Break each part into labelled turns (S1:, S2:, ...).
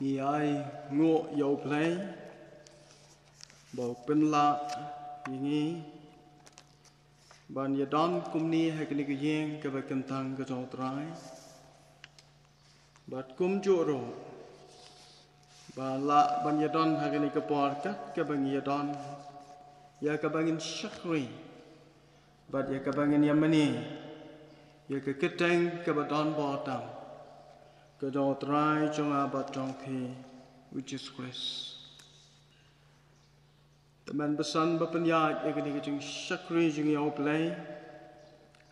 S1: nghi ai ngộ dầu play. Bầu bên lạ nghi nghi ban ya don kumni hai kini ke yeng ke ba kentang ke jong trai. Bat kum ju ro ba la ban ya don hai kini ke por kat ke bang ya don ya ke bangin shakri bat ya ke bangin yamani ya ke keteng ke ba don bo tam ke jong trai jong abat jong phi which is Christ Teman besan berpenyat yang kini kecing syakri jeng yang play.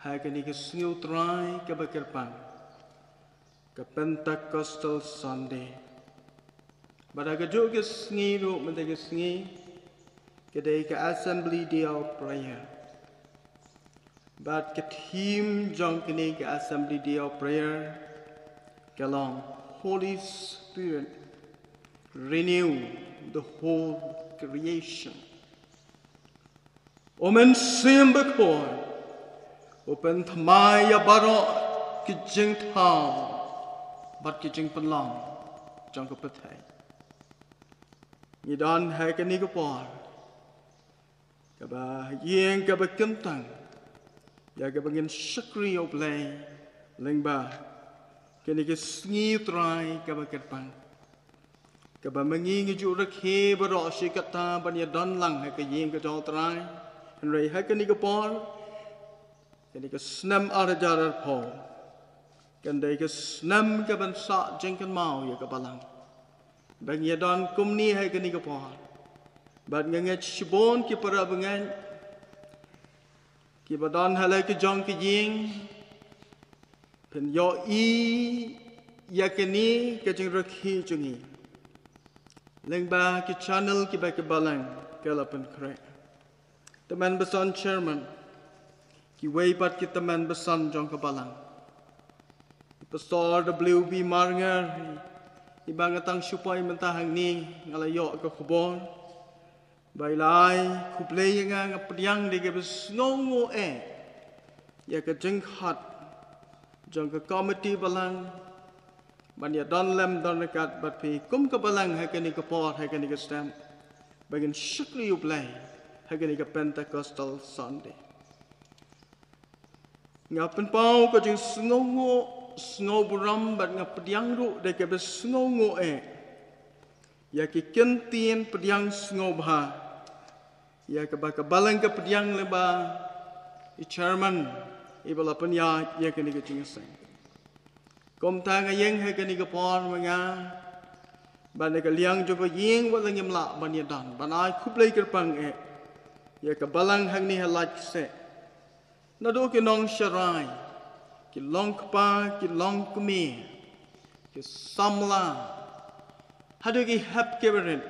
S1: Hai kini ke sengiu try ke berkerpan. Ke Pentecostal Sunday. Pada ke juga ke sengi ru mentah ke. Kedai ke assembly dia prayer. But ke team jong kini ke assembly dia prayer. along. Holy Spirit, renew the whole creation. Omen simbakor, open Tamaya baro kijing tau, but kijing penlang, jangko petai. Nidan hai kani kapar, kaba yeng kaba kentang, ya oblay, lingba Ba. Ke ni ke sngi trai ke ba kerpang. Ke ba mengi ngi ju rak he ba ro shi kata ban ya don lang hai ke yeng ke trai. En rei hai ke ni ke por. Ke ni ke snam ar jar ar po. Kan dei ke snam ke ban sa jeng kan mau ya ke balang. Bang ya don kum ni hai ke ni ke por. Bat nge shibon ki para don halai ke jong ke. Pen yo i ya ke ni ke jeng rak he jungi. Leng ba ki channel ki ba ke balang ke lapan krek. Teman besan chairman ki wei pat ki teman besan jong ke balang. Pastor WB Marnger ibang atang supay mentahang ni ngalayo ke kubon. Bailai nga priang di ke besnongo e. Ya ke jenghat jong ke committee balang ban ya don lem don rekat bat pi kum ke balang ha ke ni ke pot ha ni ke stamp. Bagin shukri you ha ni ke pentecostal sunday. Ngapen pau ko jing sngongo sngo buram bat nga pediang ru de bes sngongo e. Ya ke kentien pediang sngo bha ya ke ba ke balang ke pediang leba i chairman i bala penya ya ke ni ke jing sang Kom ta nga yeng he kani ka por ma nga. Ban ka liang jo ko yeng wa lang yam la ban ya dan. Ban ai khup lai ker pang e. Ya ka balang hang ni ha lach se. Na do ke nong sharai. Ki long pa ki long kumi. Ki samla. Ha do ki hap ke beren.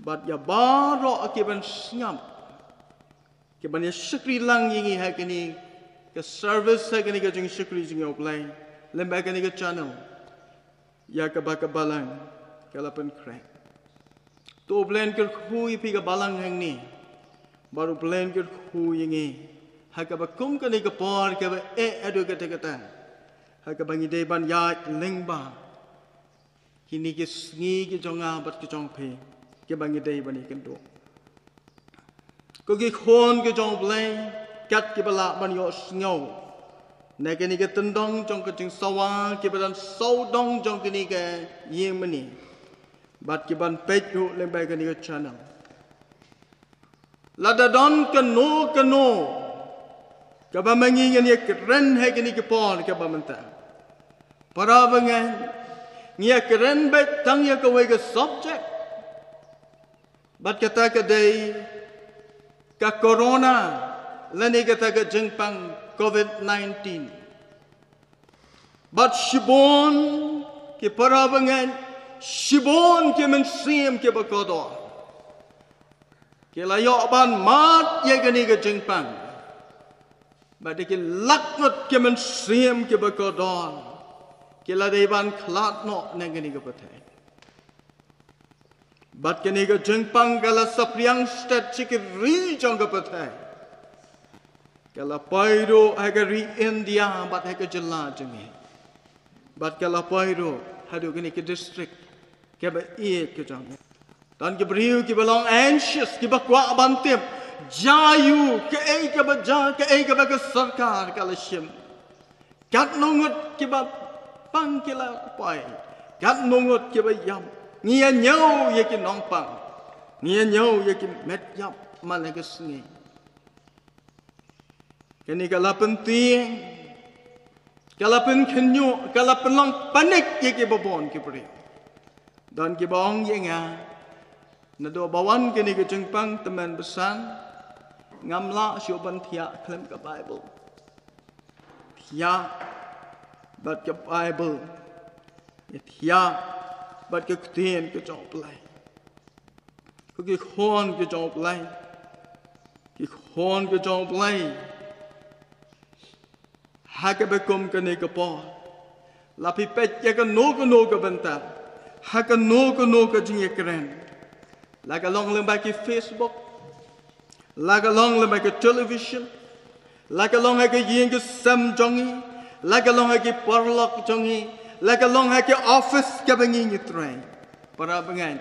S1: Bat ya ba ro ke ban sngam. Ke ban ya shukri lang yingi ha kani ke service sa kani ka jing shukri jing yo play lemba kani ka channel ya ka ba ka balang ka lapan kre. To plan ker khu yi pi ka balang hang ni baru plan ker khu yi ngi ha ka ba kum kani ka por ka ba e adu ka ta ka ta ha ka ba ngi de ban ya leng ba kini ke ก็กี่คนก็จงเปลงกัดกิบละบันยอสเงาในกันนี้ก็ตันดองจงก็จึงสว่างกิบันเศร้าดองจงกันนี้ก็เยี่ยมมันนี่บัดกิบันเป็ดอยู่เล่นไปกันนี้ก็ชนะลัดดอนกันโนกันโนกับมันงี้กันนี้ก็เรนให้กันนี้ก็ปอนกับมันตาปราบังเงินงี้ก็เรนไปทั้งยังก็ไว้ก็ subject บัดกตาก็ได้ ka corona lani kata ke jengpang COVID-19. But shibon ke parabangan, shibon ke mensim ke bakodo. Ke layo ban mat ye gani ke jengpang. But ke laknot ke mensim ke bakodo. Ke la ban klat no ne gani ke patai. Batkenega jengpang gala sapriang stachik ri jonga pathe. Gala pairo agari India bat heka jilla jungi. Bat gala pairo hadugini ke district keba iye ke jonga. Tan ke briu ke belong anxious ke bakwa bantip jayu ke ei ke baja ke ei ke baka sarkar gala shim. Kat nongot ke ba pangkila pai. Kat nongot ke ba yam ngia nyau ye ke nong pang ngia nyau ye ke met yap mana ke sengi kini kala penting kalau pun kenyu, kalau pun lang panik ye ke babon ke peri. Dan ke bawang ye nga. Nado bawan kini ke jengpang teman besan. Ngamla syuban tiak klaim ke Bible. Tiak bat ke Bible. Ya tiak bat ke ketien ke jauh pelai. Ke khon ke jauh pelai. Ke khon ke jauh pelai haka bekom ka ne ka po la pi pet ya ka no ka no ka banta haka no ka no ka jing ekran la ka long le ba ki facebook. La ka long le ba ki television. La ka long ha ka yin ka sam jongi la ka long ki porlok jongi la ka long ha ki office ka bangi ni train para bangan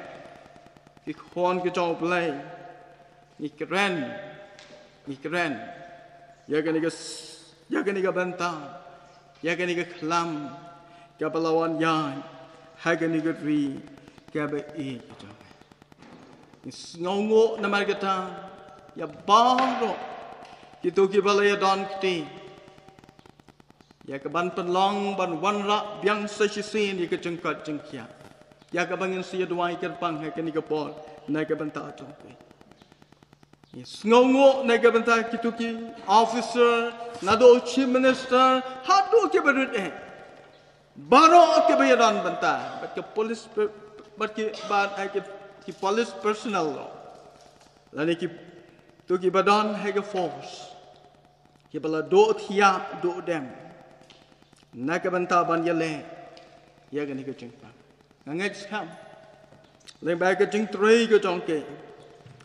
S1: ki khon ki jong play ni kren ni kren ya ka ni ka Ya kini ka banta. Ya kini ka klam. Ka palawan yan. Ha kini ka ri. Ka ba e kita. Ngongo na margata. Ya baro. Kita ki balaya don kiti. Ya ka ban penlong ban wan ra biang sa sin ya ka jengkat jengkia. Ya ka bangin siya duwai kerpang ha kini ka pol. Na ka banta jengkai. Sngongo na gabanta kituki officer na do chief minister hadu ke berut eh baro ke bayaran banta but ke police but ke bad ai ke ki police personnel lo lani ki tu ki badan hai ke force ki bala do thia do dem na kabanta ban ta ban ye le ye ya gani ka ching pa ngai cham le ba ka ching trei ka chong ke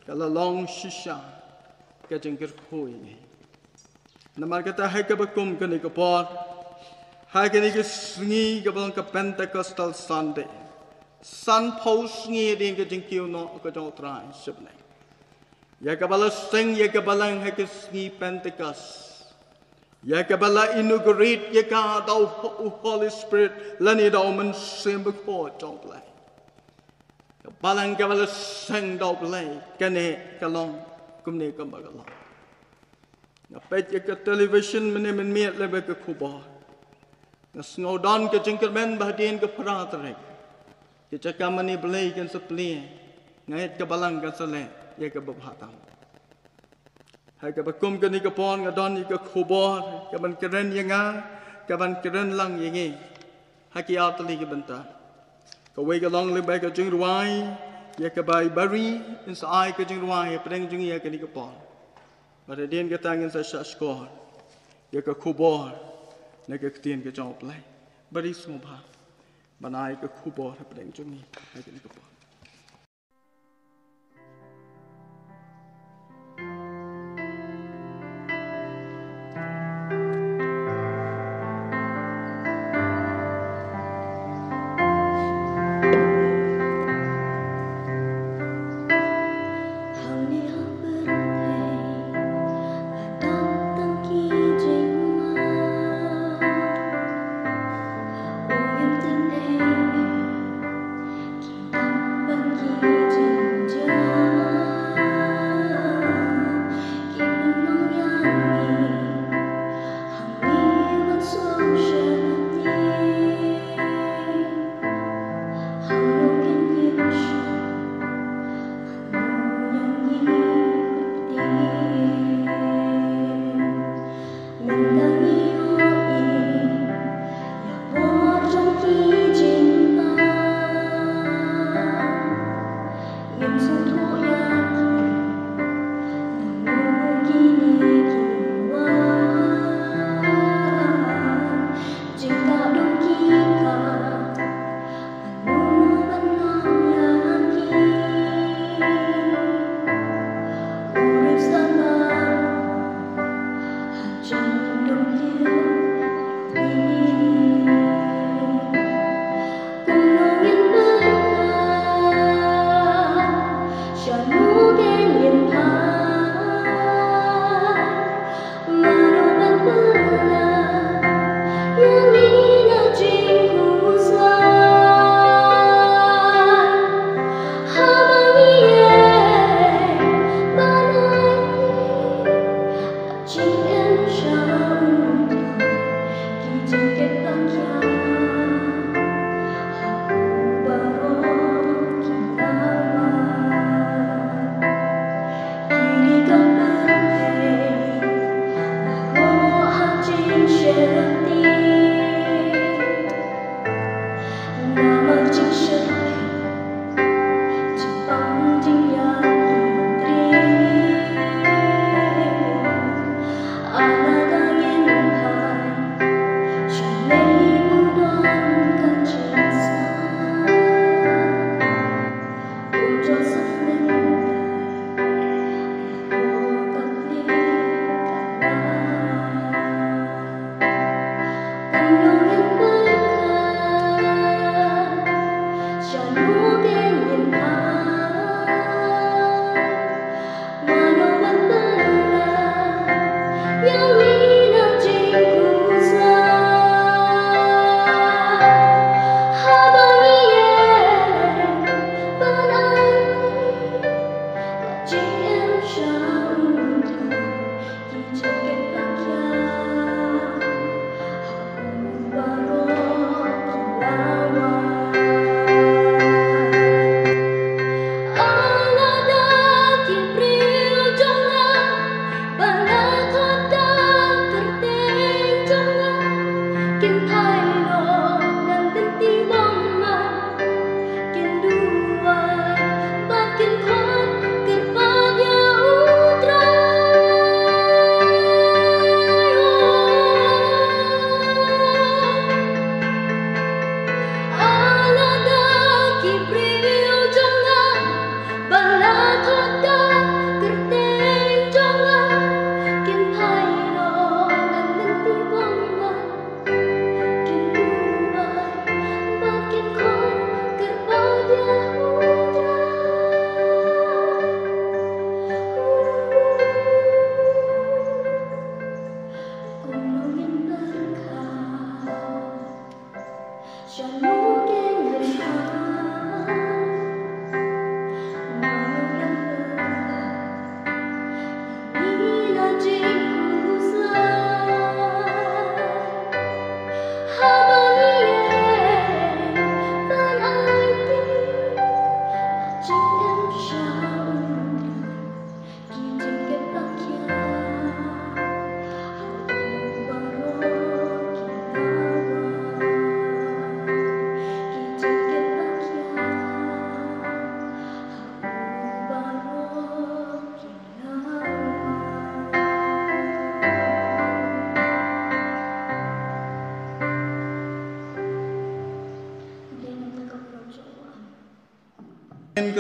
S1: ka la long shi sha ka ching ke khu yi na mar ka ta hai ka ba kum ka ni ka pa hai ka ni ka sngi ka ban ka pentecostal sunday sun post ngi ding ka ching kyu no ka chong trai sub ne ye ka ba la sing ye ka ba lang hai ka sngi pentecost Ya kabala inugurit ya ka dau Holy Spirit lani dau men sembe ko dau blai. Ya balang kabala sang dau blai kane kalong kumne kambagalong. Ya pet ya ka television mene men miet lebe ka kuba. Ya snowdown ka jingker men bahadien ka prat rek. Ya cakaman ni blai kan sepelia. Ngait kabalang ka sele ya ka babhatang. Sale ya ka babhatam hai ka bakum ka ni ka pon ka don ka kuba ka ban keren yanga ka ban keren lang yangi haki atli ka bentar. Ka wei ka long le bai ka jing ruai ya ka bai bari in sa ai ka jing ruai ya preng jing ya ka ni ka pon ba de den ka tang in sa sha skor ya ka kubor na ka tien ka jong plai bari sum ba banai ka kubor ha preng jing ni ka ni ka pon En ka jong blai he kan ik stem. Ngala bo ne ki gospel kat ko mulukas. Ka linnong ka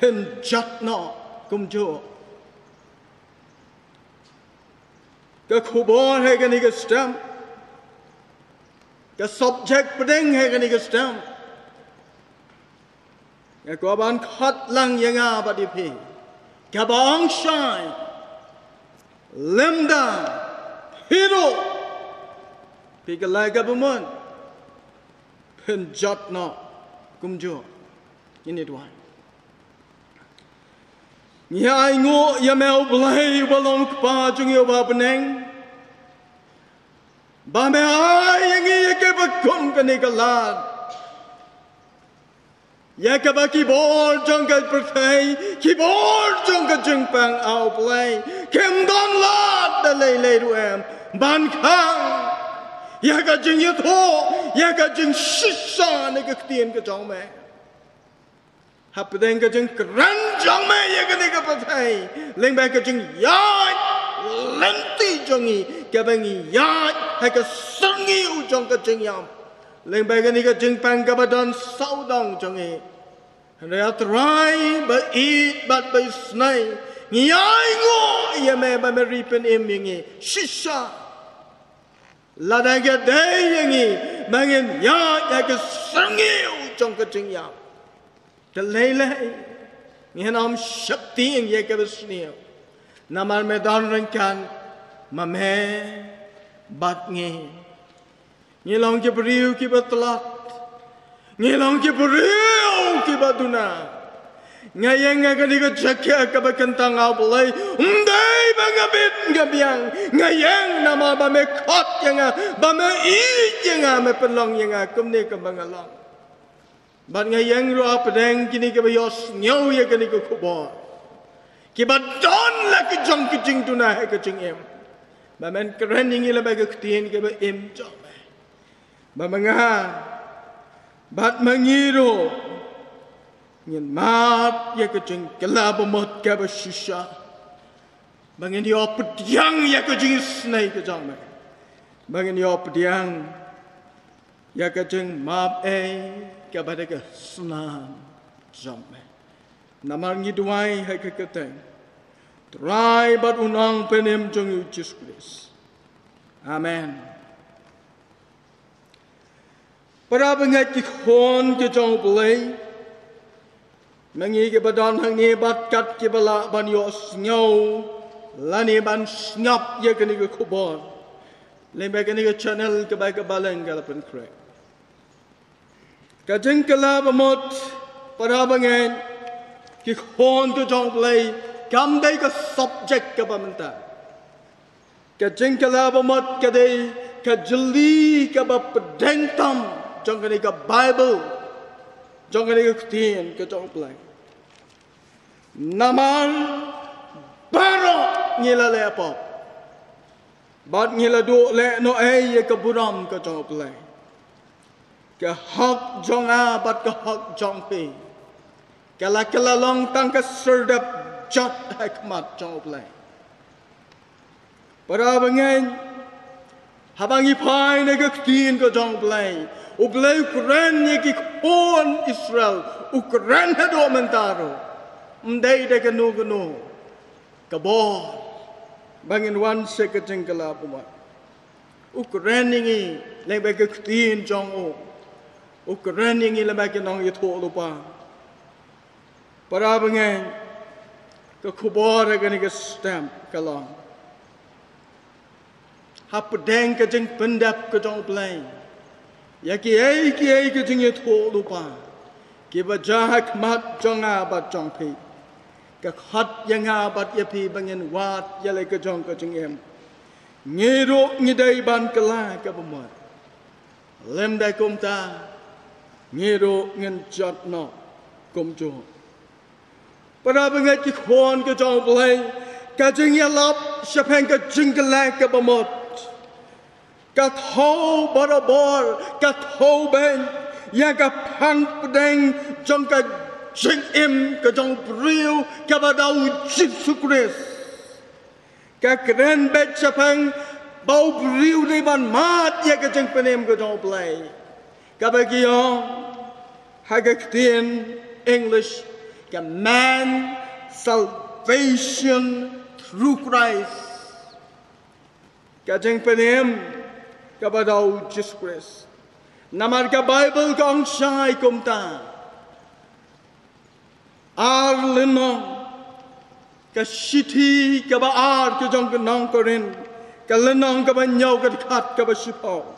S1: hình chặt nọ. Công chúa. Cái khu bó hay cái này cái stem. Cái subject bên hay cái này cái stem. Cái quả bán khát lăng yang a bà đi phi cái bóng shine lâm đà. Hero vì cái lại cái bùn hình chặt nọ. Công chúa. Như này thôi Nya ai ngo ya mel blai balong pa chung yo ba beneng. Ba me ai yang ye ke ba kum ka ni ka lad. Ya ka ba ki bor jong ka perthai, ki bor jong ka jing pang au blai. Kem don lad da le le du em. Ban khang. Ya ka jing ye tho, ya ka jing shisha ni ka tien ka jong me. hấp đầy cái chân kren hapden ka jeng kran jong me ye ka deka patai leng ba ka jeng ya lenti jongi ka bang ya ha ka sangi u trong cái chân yam leng ba ka ni ka jeng pang ka đòn sau dong jongi ra trai ba eat bat ba snai ngiai ngo ye me ba me ripen em ngi shisha là đang cái đấy như mang em yai nhớ cái cái sáng yêu trong cái chân yam Kelele Ngenam Shakti yang ye kebesnia Namar medan rengkan Mame Bat nge Ngilong ke beriu ki batlat. Ngilong ke beriu ki batuna. Ngayang nga kani ka chakya ka ba kantang au bulay Umday ba nga bit Ngayang nama ba me kot yang ba me i yang me pelong yang kumni ka ba long Bat ngayang ro apa deng kini ke bayos nyau ya kini ke kubor. Ki bat don la ke jong ke jing tu na he ke jing em. Ba men keren ingi la ba ke tien ke ba em jong. Ba manga bat mangiro ngin mat ya ke jing ke la ba mot ke ba shisha. Bangin di op diang ya ke jing snai ke jong. Bangin di op diang ya ke jing map eh kepada kesenangan zaman. Namar ngi duai hai keketeng. Terai bat unang penem jong Yesus Kristus. Amen. Para pengat ki khon ki jong belai. Mengi ki badan hang ni bat kat ki bala ban yo snyau. Lani ban snyap ye kini ki kubor. Lembe kini ki channel ke baik ke baleng galapan krek. Krek. Kajeng kala para bangen ki khon to jong play kam dai ka subject ka bamanta. Kajeng kala bamot ka dai ka jeli ka ba pedeng tam jong ka ka Bible jong ka ka tien ka jong play. Naman baro ngila le apa. Bat ngila do le no ay ka buram ka jong play ke hak jong a bat ke hak jong pi. Kala kala long tang ke serdap jot hikmat jong play para bengen habangi pai ne ke tin ke jong play u kren ni ki israel u kren ha do mentaro. Mdai de ke nu ke nu. Ke bo bangin wan se ke jengkala pumat. Ukraine ni lebe ke tin jong o Ukraine yang ila makin nong itu lupa. Para bengen ke ke ni ke stamp kalong. Hap deng ke jeng pendap ke jong play. Ya ki ai ki ai ke jeng itu lupa. Ki ba jahak mat jong abat jong pi. Ke khat yang abat ya pi bengen wat ya le ke jong ke jeng em. Ngiru ngidai ban kela ke pemuat. Lem dai kum ta ngero ngen jat no kom jo Para bengat ki khon ke jong blai ka jing ya lap shapeng ka jing ka la ka bamot. Ka thau barabar ka thau ben ya ka phang pdeng jong ka jing im ka jong priu ka ba dau Jesus Christ. Ka kren bet shapeng bau priu ni ban mat ya ka jing penem ka jong blai. Ka ba ki yo ha ka tien English man salvation through Christ. Kajeng penem kabadaw Jesus Christ. Namar ka Bible ka ang kumta. Ka shiti ka ba ar ka jong ka nang rin. Ka ka kat ka.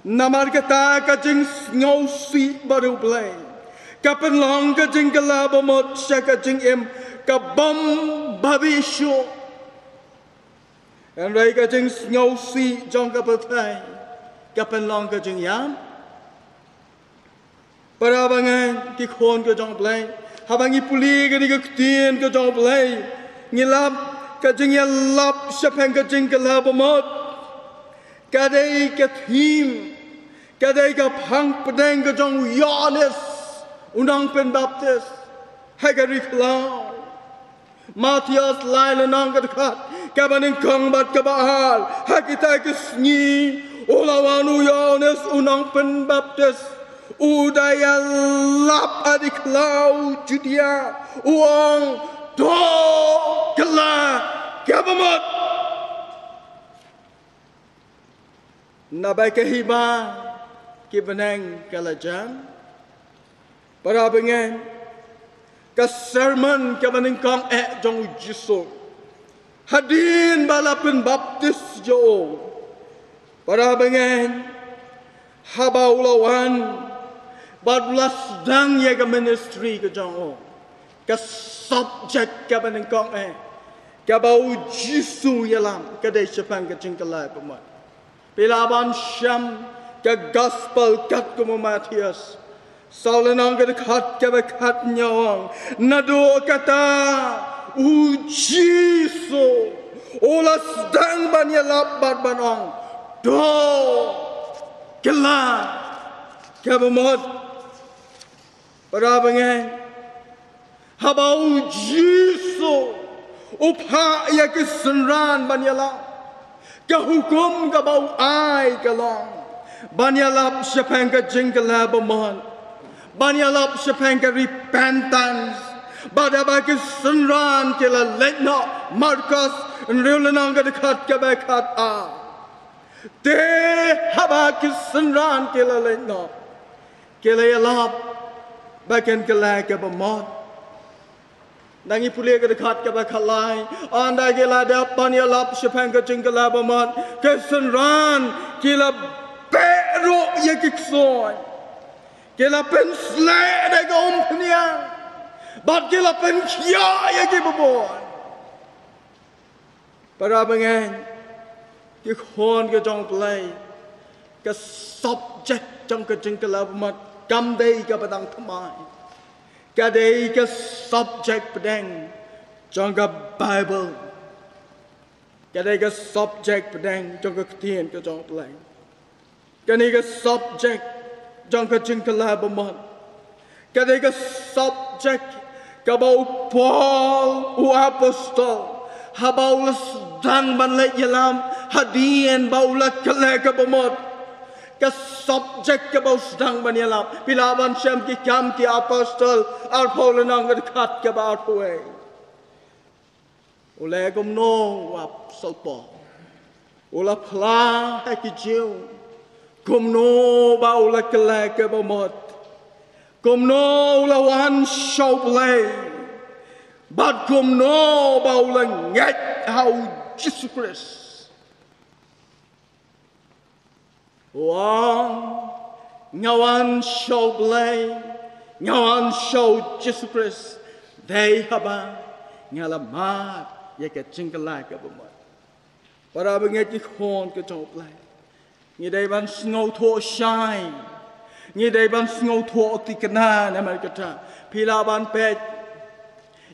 S1: Namar ka ta ka ngaw si baru blay. Kapan long ka jing kalaba mo siya ka jing im kabam babisyo. And ray ka jing si jong ka patay. Kapan long ka jing yam. Para bangan ki khon ka jong blay. Habang ipuli ka ni ka ka jong blay. Ngilap ka jing ya lap siya pang ka jing kalaba mo. Kaday ka thim. Kaday ka pang padeng ka jong yanes unang penbaptis hagari klau Matias lain nang kedekat kabaning kong bat kebahal hakita kesni ulawanu yones unang penbaptis udaya lap adik lau judia. Uang do kela kabamot nabai kehiba kibeneng kalajan Para bengen ka sermon ka maningkang e jong jiso. Hadin balapin baptis jo. Para bengen habaulawan badlas dang ye ka ministry ka jong o. Ka subject ka maningkang e. Ka bau jisu yalam ka de siapang ka cingkalai pamat. Bilabanşam ke gospel kat kumu Matthias. Salinang ke kat ke kat nyawang. Nado kata u jiso. Olas dang ban ya labat banong. Do kela ke bemot. Para bengen. Habau jiso. Upha ya kesenran ban ya labat ka hukum ka bau ai ka long. Banyalap shapang ka jingala baman banyalap shapang ka repentance. Badaba ka sunran ke la letna markas nrulanang ka khat ka ba khat a. Te haba ka sunran ke la letna ke la lap bakan ka la ka baman Nangi pulia ke dekat ke bakalai. Anda gila dapan ya lap sepeng ke cengkela baman. Kesenran gila peruk ya kiksoi. Gila pen slek dek om peniang. Bat gila pen kia ya kibabon. Para bengeng. Ke khon ke jong play. Ke sop jek jong ke cengkela baman. Gam dei ke badang temai. kadaiga subject pedang cái bible. Cái cái subject pedang cái ketien ka cái này cái subject jangga jingkala bamon cái subject cái bao paul u apostol. Habaulas dang ban le yalam hadien là cái ka bamon क्या subject के बहुत ढंग बनेला पिलावन शेम की क्याम की आपोस्टल और फौलनांगर खात के बात हुए उले गुम नो आप सल्पो उला फला है कि जीव गुम नो बा उला कले के बमत गुम नो उला वन शौबले बाद गुम नो बा उला ngek how Jesus Christ long, no one show blame, no one shall Jesus Christ, they haba, nyalamat, yaka chinkalak of a mud. But I will get you horn to top like. Như đây ban snow to shine. Như đây ban snow to tì kà nà nè mẹ kà trà. Phi la ban pet.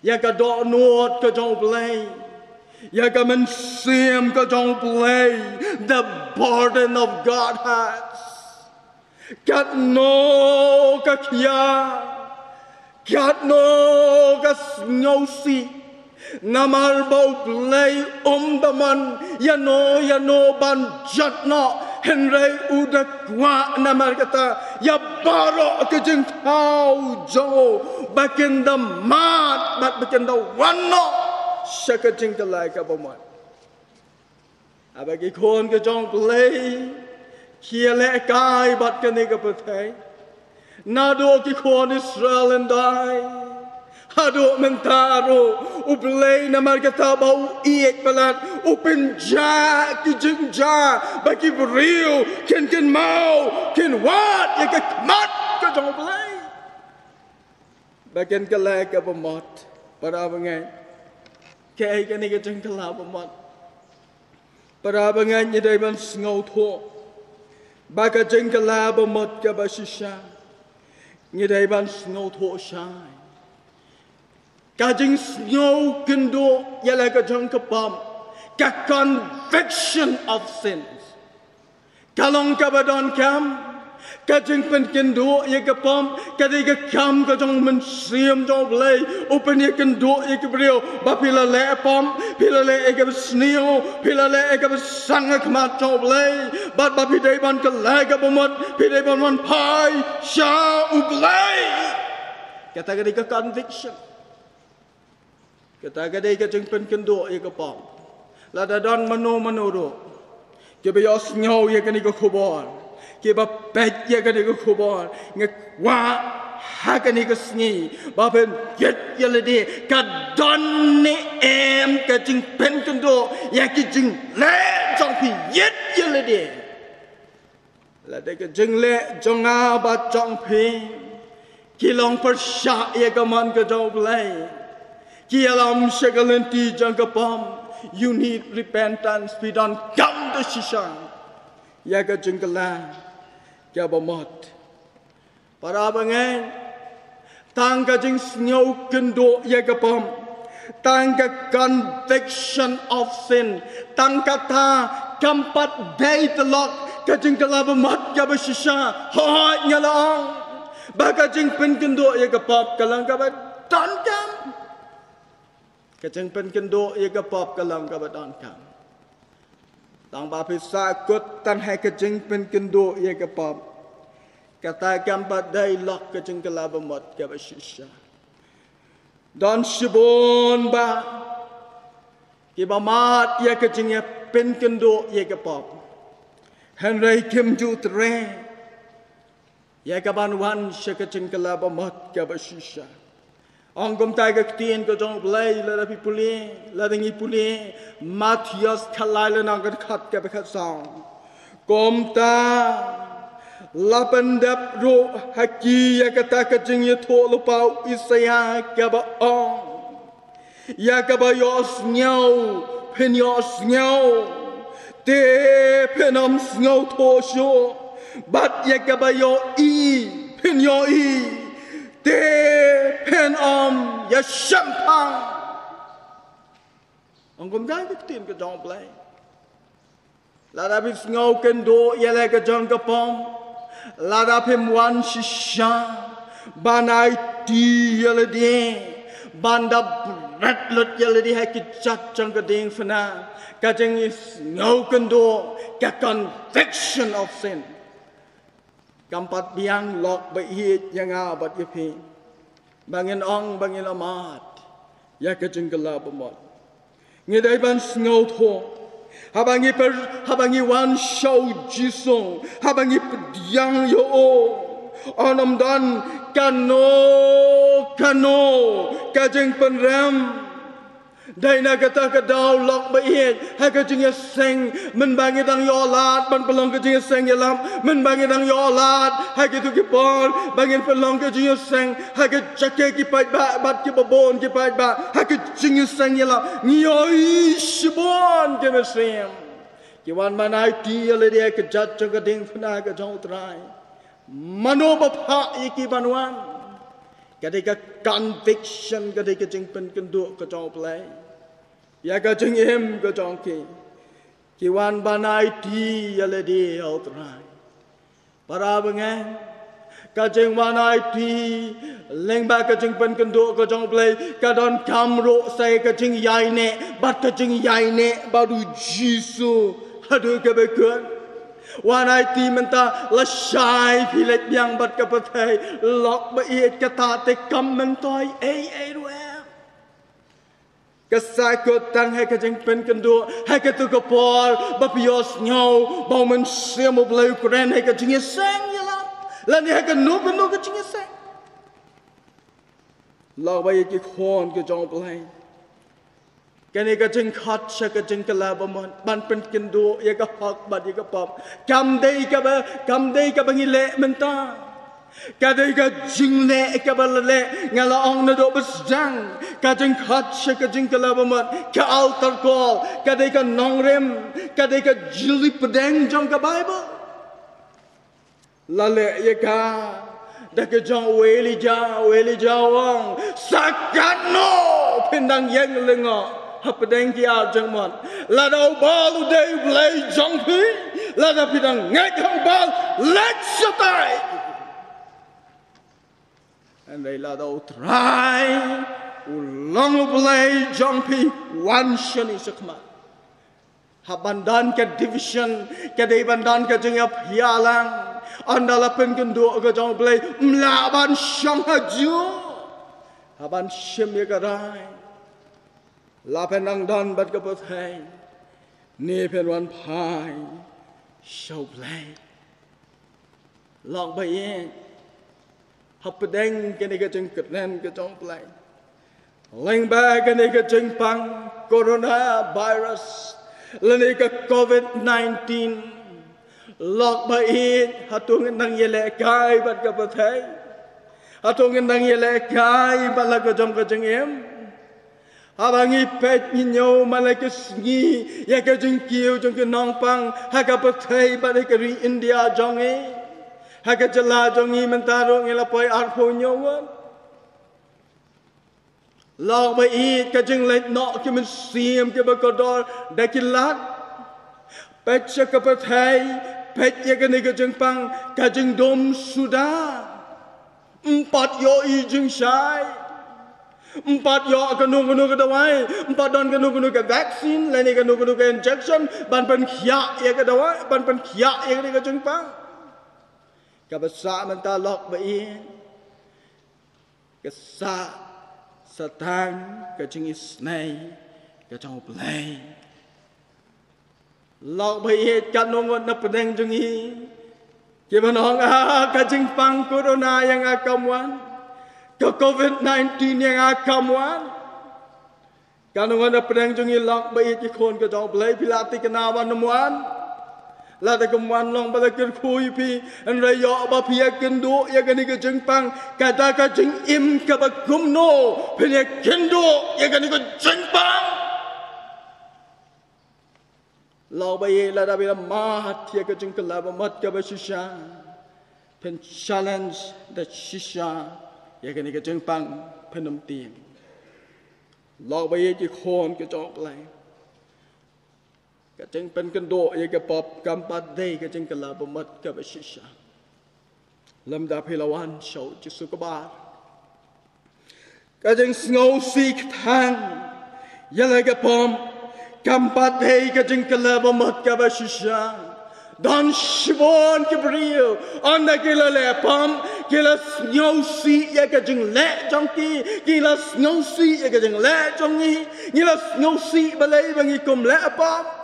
S1: Yaka dọ nuột kà top like. Yet come and see him don't play the burden of God has. Kat no kakya, kat no kasnosi, namarbo play umdaman, yano yano ban jatna, henrei uda kwa namargata, yabaro kajing kau jo, bakin the mad, but bakin the one. Sakating the like of a man. Abagi kon ke jong play. Kiele kai bat kaniga patay. Nado ki kon Israel and die. Hado mentaro ublay na markataba u iek balat upin ja ki jing ja baki real ken ken mau ken wat ya ka mat ka jong ublay. Bakin ka lek of a mot. But I'm cái cái này cái chân cái lao bầm mặt. Bà ra bà nghe như đây bên ngầu thua. Ba cái chân cái lao bầm mặt cái bà xí xa như đây bên ngầu thua sai cái chân ngầu kinh đô giờ là cái chân cái bấm cái conviction of sins. Cái lòng cái kalong kabadon cam ka jing pen ken do ye ka pom ka de ka kham ka jong men siam do ble open ye ken do ye ka breo ba pila le pom pila le ye ka snio pila le ye ka sang ka ma do ble ba ba pi de ban ka le ka bomot pi de ban wan pai sha u ble kata ka de ka conviction kata ka de ka jing pen ken do ye ka pom la da don mano mano do ke be yo snyo ye ka ni ka khobor keba petya kani ko khobor nga wa ha kani ko sngi ba pen yet yelade ka don ne em ka jing pen tondo ya ki jing le jong pi yet yelade la de ka jing le jong a ba jong pi ki long per sha ye ka man ka jong blai ki alam shagalin ti jong ka pom you need repentance we don't come to shishang ya ka jing ka la Kiabamot. Para bangen. Tangga jing snow kendo yagapam. Tangga conviction of sin. Tangga ta kampat day telok. Kajing kalabamot kabashisha. Hoy nyalang. Baka jing pen kendo yagapam. Kalang kabat. Tangga. Kacang pen kendo ia ke pop kalam ke badan kam. ต้องบาพิสากดตันให้กระจิงเป็นกันดูเยกปอบกตากัมบัดได้ล็อกกระจิงกลาบมดกับชิชาดอนชิบูนบากีบามาดเยกจิงเป็นกันดูเยกปอบเฮนรีคิมจูตเรเยกบานวันเชกจิงกลาบมดกับชิชา gom tai ga tien ko jong blai la da pi puli la ding i puli Matthias khalai la nang ga khat ka ba khat song gom ta la pen dap ro ha ki ya ka ta ka jing ye tho lo pau isaya ka ba ong ya ka ba yo snyau pen yo snyau te pen am snyau tho sho bat ya ka ba yo i pen yo i 대편엄 여샴팡 엉검다 그팀 그 동블레 라라비 스노 켄도 예레가 정가폼 라라피 무안 시샤 바나이 디 열디 반다 브렛럿 열디 해키 잣정가 딩 파나 가정이 스노 켄도 가 conviction of sin Kampat biang lok baik yang abat yepi. Bangin ong, bangin amat. Ya ke jenggala bemot. Ngidai ban sngau tho. Habangi per habangi wan show jisong. Habangi pediang yo o. Onam dan kano kano kajeng penram. Dai na kata ka daw lok ba iet ha ka jing ya seng men bangi dang yo lat ban pelong ka jing ya seng ya lam men bangi dang yo lat ha ka tu ki pon bangi pelong ka jing ya seng. Ha ka chake ki pai ba bat ki babon ki pai ba. Ha ka jing seng ya lam ni ke me ki wan ai ti le de ka jat chang ka ding phna ka jong trai mano ba pha i ki ketika conviction ketika jeng pen kenduk ke jong play ya ke jeng em ke jong ki kiwan banai di ya le di outrai para bengen ka jeng wanai di leng ba ka jeng pen kenduk ke jong play ka don kam ro sai ka jeng yai ne bat ka jeng yai ne ba du jisu hadu ke be kuan วันไอตีมันตาละชายพิเล็กยังบัดกับปร Kasai ko tang hai ka jeng pen kan do hai ka tu ko por ba pios nyau ba men sia mo blai kren hai ka jing ye sang ye la la ni hai ka no ko no ka jing ye sang la ba ye ki khon ke jong blai kene ka jing khat sha ka jing ka la ba man ban pen kan do ye ka hak ba ye ka pam kam dei ka ba kam dei ka ba ngi le men ta Kadega jingle kabalale ngala ong na do besjang kadeng khatche kadeng kalabamat ka altar call kadega nongrem kadega jili pedeng jong ka bible. Lale ye ka daga jong weli ja weli ja wang sakano pendang yang lengo hapedeng ki al jong mon la do balu dei play jong pi la da pidang ngak hang bal let's die and đây là đầu try long lu lấy trong khí one shani sakma habandan ke division ke dei bandan ke jeng ap hialang andala pen kendo ke jong play mlaban shang haju haban shem ye garai ลาเป็นนังดอนบัดกับไทยนี่ Hapedeng kini ke jeng keren ke jong pelang. Lengba kini ke jeng pang corona virus. Lani ke COVID-19. Lok baik hatung nang yele kai bat ke patai. Hatung nang yele kai bat la ke jong ke jeng em. Abangi pet nyinyo malakis ngi ya ke jeng kiu jeng ke nong pang ha ke patai bat ke ri India jong eh. hai cái chân la cho nghi mình ta rồi nghe là phải ăn phô nhau quá. Lo bây y, cái chân lấy nọ cho mình xiêm cho bơ cờ đó đã cái lát bé chắc cái bé thấy bé cho cái này cái chân phăng, cái chân đom suda empat yo y chân sai. Empat yo kanu kanu ke dawai empat don kanu kanu ke vaksin lain kanu kanu ke injection. Ban pen khia ya ke dawai ban pen khia ya ke ke jengpang กับสะมันตาลอกไปอีกสะสะทางกจึงอิสเนยกจงอุปเลยลอกไปอีกันนงวนนับเป็นจึงอีเก็บน้องอากจึงปังโคโรนายังอากำวันกับโควิด -19 ยังอากำวันการนงวนนับเป็นจึงอีลอกไปอีกคนกจงอุปเลยพิลาติกนาวันนมวัน raya ba pi kendo ya gani ke jengpang kata ka jeng im ka ba kumno pi kendo ya gani ke jengpang. Lau bayi la da bila mahat ya ke jeng kelaba mat ka ba shisha. Pen challenge the shisha. ยกันนี่ก็จึงปังพนมเตียงลอกไปยี่จีโคนก็จอกไหลก็จึงเป็นกันโดยกปอ ka cheng pen kan do ye ka pop kam pat dei ka cheng kala ba mat ka ba shisha lam da philawan shau chi su ka ba. Ka cheng snow seek thang ye la ka pom kam pat dei ka cheng kala ba mat ka ba shisha dan shibon ke brio anda ke la le pam ke la snow si ye ke jing le jong ki ke la snow si ye ke jing le jong ni ni la snow si ba le ba ngi kum le pam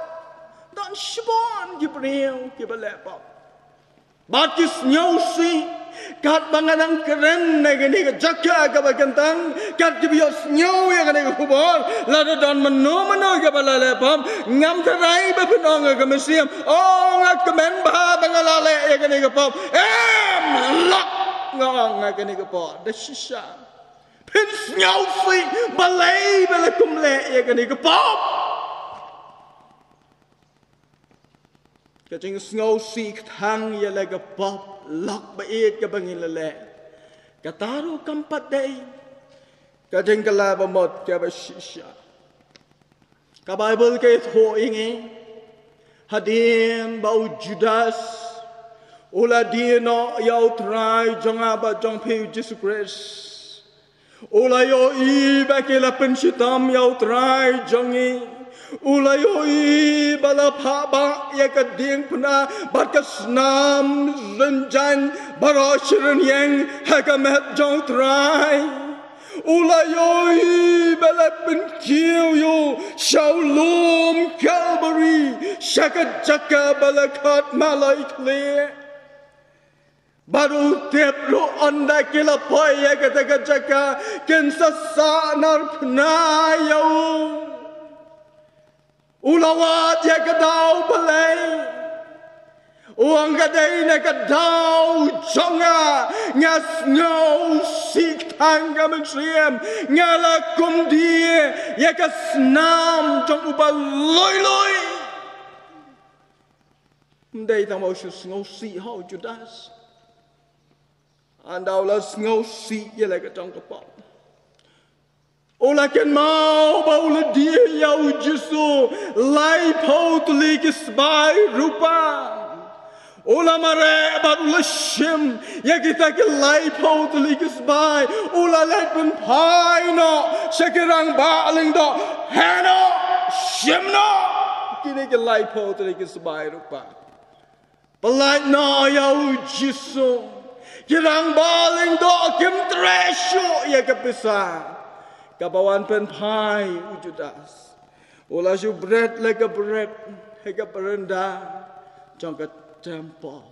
S1: don shbon gibriel gibalebop batis nyosi kat banganang keren negani ka jakya ka bagantang kat gibios nyow ya gani ka kubor la don manu manu ka balalebop ngam tarai ba pinong ka mesiam o ngat kemen ba bangalale ya gani ka pop em lak ngong ka gani ka pop da shisha pin nyosi balay balakum le ya gani ka pop pam Kajing snow seek tang ya lega pop lak ba it ka bangin lele Kataru kampat day. Kajeng kala bamot kya bashisha. Ka Bible ke tho ingi. Hadin bau Judas. Ula dino yau try jonga ba jong pe Jesus Christ. Ula yo i ba ke la penshitam yau try jongi. Ulayoi balapaba yaka ding puna barkas nam rinjan barashirin yang hakamet jong trai. Ulayoi balapin kiyo yo shaulom Calvary shaka jaka balakat malai. Baru teplu onda kila poya kata kacaka kensa sanar pnayau. u la wa je ka dau pa lei u ang ka dei na ka dau chonga. Nga snow sik thang ka men siam nga la kum dia je ka snam trong u ba loi loi. Đây tao mau sự ngô sĩ hậu Judas. Anh đâu là ngô sĩ với lại cái trong cái bọc ولكن ما بولدي يا وجسو لاي بوت ليك سباي روبان ওলা মারে এবার উলশ্যম ইয়াকি তাকে লাইফ হত লিখিস ভাই ওলা লাইফন ভাই ন সেকে রাং বা আলিং দ হ্যান শিম ন কিনে কে লাইফ হত লিখিস ভাই রূপা পলাই ন ইয়াউ জিসু কি রাং বা আলিং দ কিম ত্রেশো ইয়াকে পিসা kabawan pen pai ujudas ula shu bread like a bread hega perenda jangkat temple.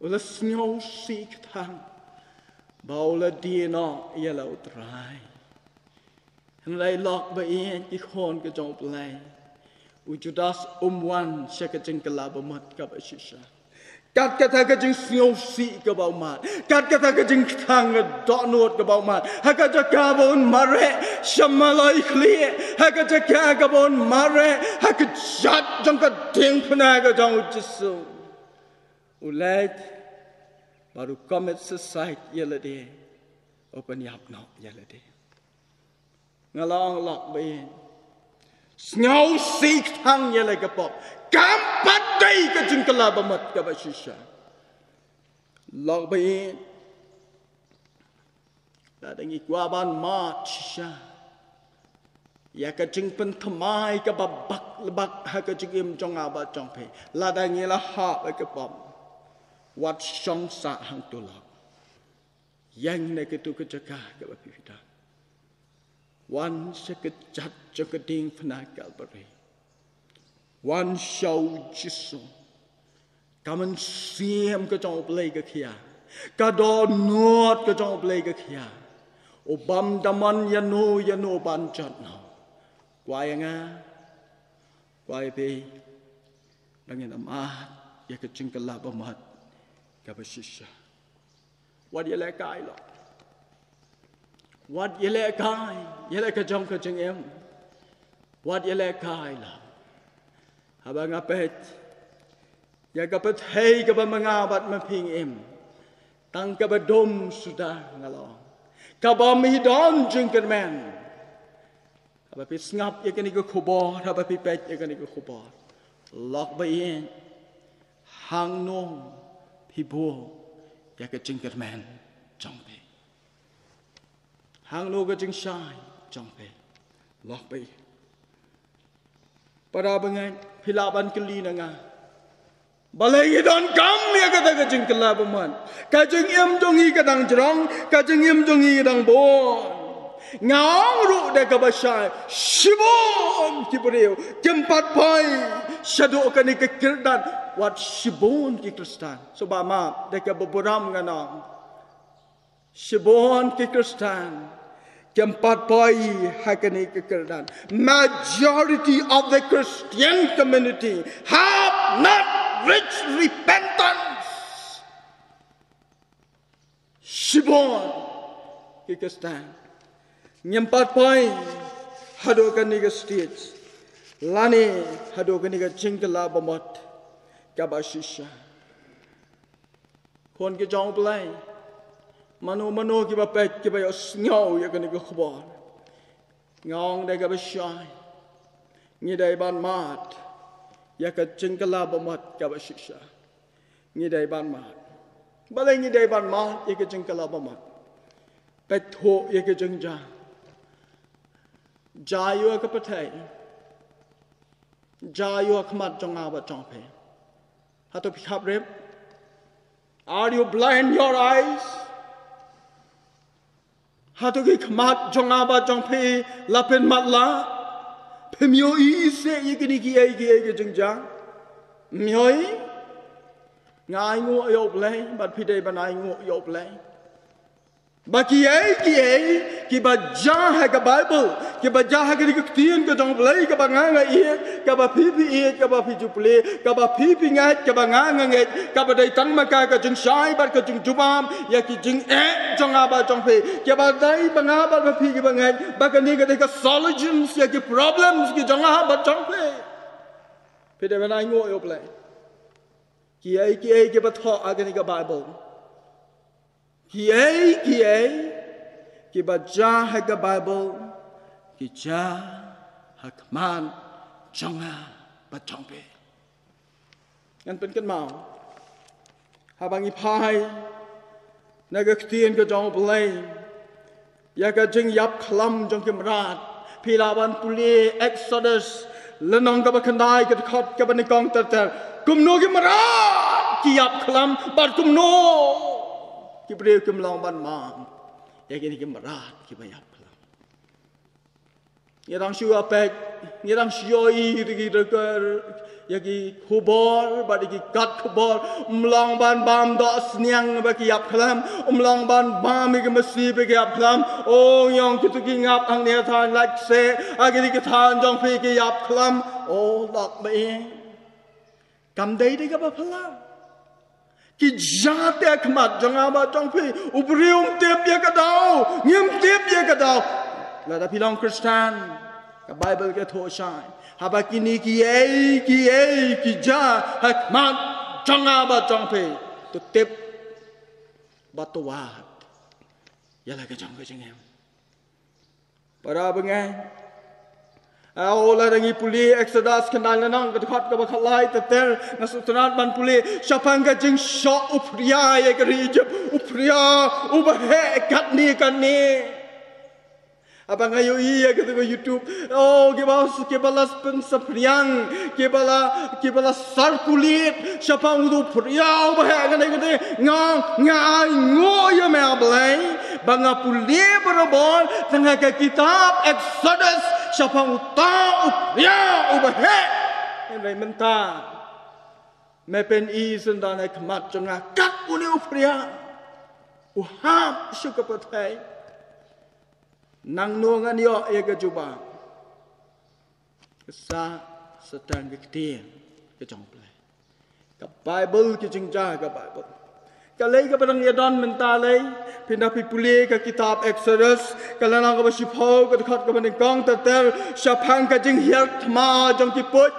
S1: Ula snow seek tang. Baula dina yellow dry. And they lock by in ki khon ke jong play. Ujudas umwan shaka jingkalaba mat kabashisha. Kat kata ka jing snow si ka bau mat. Kat kata ka jing tang dot not ka bau mat. Haka ja ka bon mare shamalai clear. Haka ja ka ka bon mare. Haka jat jong ka ting puna ka jong jisu. Ulet baru commit suicide yela de. Open yap no yela de. Ngalong lok bayin. Snow seek tang yela ka pop. Kampat day ka jing kalabamat ka ba shisha. Log ba yin. Ladang ikwaban mat shisha. Ya ka jing pen thamai ka ba bak lebak ha ka jing im jong aba jong pe. Ladang ila ha ba ka pom. Wat shong sa hang tu log. Yang ne ka tu ka jaka ka ba pipita. Wan se ka jat jaka ding pna kalbari. one show jisu kamen siem ka chong play ka khia ka do nuot ka chong play ka khia o bam daman ya nu ya nu ban chat no quay nga quay pe đang nhận âm át ya dạ ka ching ka la ba mat ka ba shisha wat ya le kai lo wat ya le kai ya le ka chong ka ching em. Wat ya le kai lo Habang apet, yagapat hei kaba mangabat maping im. Tang kaba dom sudah ngalong. Kaba mihidon jengker men. Haba pi snap yakan iku kubor, haba pi pet yakan iku kubor. Lok bayin, hang nong, pi buo, yakan jengker men, jong pi. Hang nong ka jeng shai, jong pi. Lok bayin. பராபங்க ஹிலாபன் கிள்ளீனங்க Balayidon kam ya kata kacing kelapaman. Kacing im jongi kadang jerang, kacing im jongi kadang bon. Ngong ru de kabasai, shibon kibreu, kempat pai, shadu kani kekirdan, wat shibon kikristan. Sobama de kababuram nganong. Shibon kikristan. Jempat Boy hakani Kirdan. Majority of the Christian community have not reached repentance. Shibon Kikistan. Jempat Boy hadokani ke stage. Lani Hadoganiga Jingala bermat. Kabashisha. Kon ke jong blai. Mano mano ki ba pet ki ba yo snyo ya kan ko khbar ngong de ka ba shai ni dai ban mat ya ka chingkala ba mat ka ba shisha ni dai ban mat ba le ni dai ban mat ya ka chingkala ba mat pet tho ya ka ching ja ja yo ka patai ja yo khmat jong a ba chong phe ha to phap rep are you blind your eyes ဟာတုကိခမတ်ဂျုံငါဘာဂျုံဖေလာပင်မတ်လာဖေမြိုဤစေဤကနိကီအေကီအေကဂျုံဂျာမြိုငိုင်းငိုအယုတ်လဲဘတ်ဖိတေပနိုင်ငိုအယုတ်လဲ Bakiei kiei que bajaha que Bible que bajaha que que tien que dong lei que banganga ie que ba pipi ie que ba pi juple que ba pipi ngat que banganga ngat que ba dai tang maka que jing sai ba que jing jumam ya que jing e jong aba jong pe que ba dai banga ba ba pi que bangai ba que ni que dai que solutions ya que problems que jong aba jong pe pe de na ngo yo ple kiei kiei que ba tho a que ni que Bible Kie, kie, ki baja haga Bible, ki ja hakman jonga patongbe. Ngan pen kan mau. Habang ipai, nagaktiin ka jong blame. Yaga jing yap klam jong kimrat. Pilawan puli Exodus. Lenong ka bakandai ka kot ka banikong terter. Kumno kimrat. Ki yap klam bar kumno. Kumno. กิบเรียวกิมลองบันมาอยากินกิมราดกิบยับพลังยาดังชัวเป็กยาดังชัวอีริกิริกรอยากิฮูบอลบัดกิกัดฮูบอลมลองบันบามดอสเนียงบักิยับพลังมลองบันบามิกิมสีบักิยับพลังโอ้ยองกิตุกิงับอังเนียทานไลกเซอากิริกิทานจองพีกิยับพลังโอ้หลอกไปเองกำได้ได้กับพลัง ki jate khmat janga ba chong phi ubrium te pye ka dau nyem te pye ka dau la da pilong kristan ka bible ke tho shai ha ba ki ni ki ei ki ei, ki ja ha khmat janga ba chong phi. To tep ba to wa ya la ka chong ka ching em. Para ba ngai Ao la rangi puli exodus kenal nang kat khat ka bakhalai te ter nasutrat ban puli. Shapang ka jing sho upriya ye kari jab upriya ubahe kat ni kan ni. Abang ayo iya ke tu youtube. Oh ke bas ke balas pen sapriang ke bala ke bala sarkulit shapang udu upriya ubahe kan ni kan ngang ngai ngoy me ablai banga puli berobol tengah ke kitab exodus شفعوا الطاعب يا أبهاء اللي من تا ما بين إيزن دانا كمات جمعا كات أولي أفريا وحام شكا بتاي نang nuangan yo ega juba sa satang viktia ke jong play ka bible ke jing ja ka bible kalai ka padang yadon mentalai pina pi pule ka kitab exodus kalana ka bashi phau ka khat ka banik kang ta ter shaphang ka jing hiar thma jong ki put